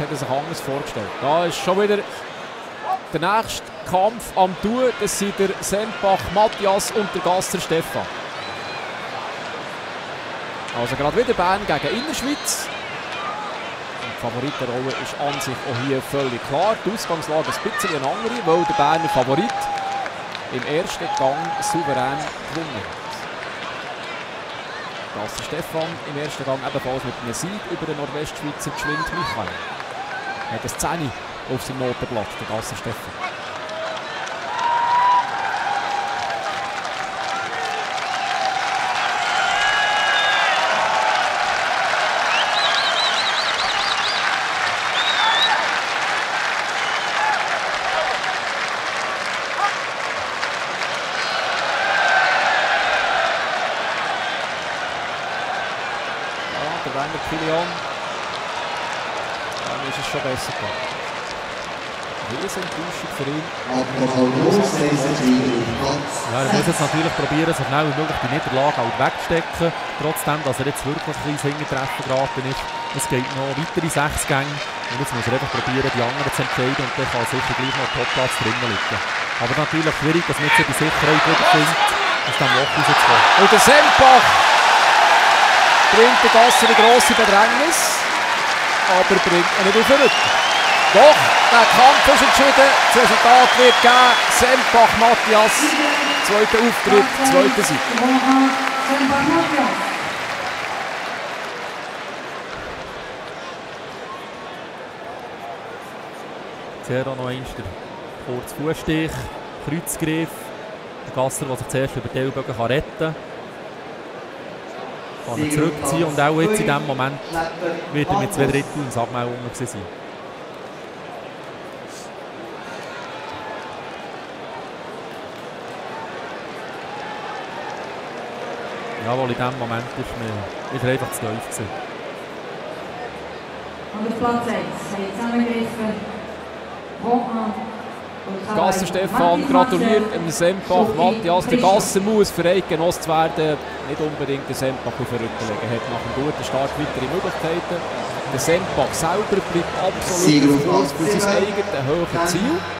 hat er sich anders vorgestellt. Da ist schon wieder der nächste Kampf am Tun. Das sind der Sempach Matthias und der Gasser Stefan. Also gerade wieder Bern gegen Innerschweiz. Die Favoritenrolle ist an sich auch hier völlig klar. Die Ausgangslage ist ein bisschen eine andere, weil der Berner Favorit im ersten Gang souverän gewonnen hat. Gasser Stefan im ersten Gang ebenfalls mit einem Sieg über den Nordwestschweizer Geschwind Michael. Hat eine 10 auf seinem Notenblatt, der Gasser der Werner Kilian. Dann ist es schon besser geworden. Riesenenttäuschung für ihn. Ja, er muss jetzt natürlich probieren, so schnell wie möglich die Niederlage halt wegzustecken. Trotzdem, dass er jetzt wirklich ein bisschen Hintertreffen geraten ist. Es geht noch weitere sechs Gänge. Und jetzt muss er einfach probieren, die anderen zu entscheiden. Und dann kann sicher gleich noch Topplatz drinnen liegen. Aber natürlich schwierig, dass man jetzt die Sicherheit wiederfindet, aus diesem Loch rauszukommen. Und der Sempach bringt den Gasser in grosse Bedrängnis, aber bringt ihn nicht auf den. Doch, der Kampf ist entschieden. Das Resultat wird geben. Sempach Matthias, zweiter Auftritt, zweiter Sieg. Auch noch einmal der kurze Fußstich, Kreuzgriff. Der Gasser, der sich zuerst über die Ellbogen retten kann. Kann zurückziehen und auch jetzt in diesem Moment wird er mit zwei Drittel Abmelden gewesen sein. Jawohl, in diesem Moment ist, mir, ist er einfach zu tief gewesen. Und auf Platz 1 haben zusammengegriffen. Gasser Stefan gratuliert dem Sempach Matthias. Der Gasser muss für Eidgenoss zu werden. Nicht unbedingt den Sempach auf den Rücken legen. Hat nach einem guten Start weitere Möglichkeiten. Der Sempach selber bleibt absolut auf Kurs für sein eigenes hohes Ziel.